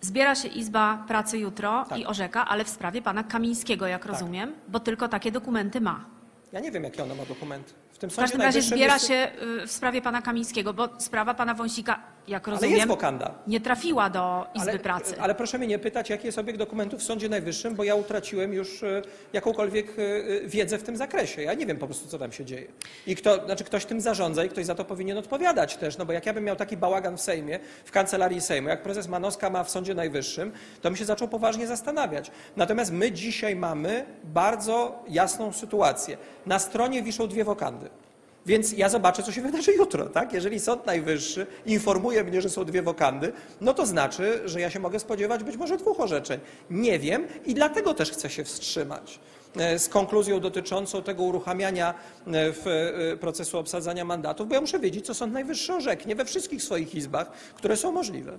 Zbiera się Izba Pracy jutro Tak. i orzeka, ale w sprawie pana Kamińskiego, jak rozumiem, bo tylko takie dokumenty ma. Ja nie wiem, jakie ona ma dokumenty. W tym W każdym razie zbiera jest... się y, w sprawie pana Kamińskiego, bo sprawa pana Wąsika, jak Ale jest rozumiem, wokanda. nie trafiła do Izby Ale, Pracy. ale proszę mnie nie pytać, jaki jest obieg dokumentów w Sądzie Najwyższym, bo ja utraciłem już e, jakąkolwiek e, wiedzę w tym zakresie. Ja nie wiem po prostu, co tam się dzieje. I kto, znaczy ktoś tym zarządza i ktoś za to powinien odpowiadać też, no bo jak ja bym miał taki bałagan w Sejmie, w kancelarii Sejmu, jak prezes Manowska ma w Sądzie Najwyższym, to bym się zaczął poważnie zastanawiać. Natomiast my dzisiaj mamy bardzo jasną sytuację. Na stronie wiszą dwie wokandy. Więc ja zobaczę, co się wydarzy jutro, tak? Jeżeli Sąd Najwyższy informuje mnie, że są dwie wokandy, no to znaczy, że ja się mogę spodziewać być może dwóch orzeczeń. Nie wiem i dlatego też chcę się wstrzymać e, z konkluzją dotyczącą tego uruchamiania e, w e, procesu obsadzania mandatów, bo ja muszę wiedzieć, co Sąd Najwyższy orzeknie we wszystkich swoich izbach, które są możliwe.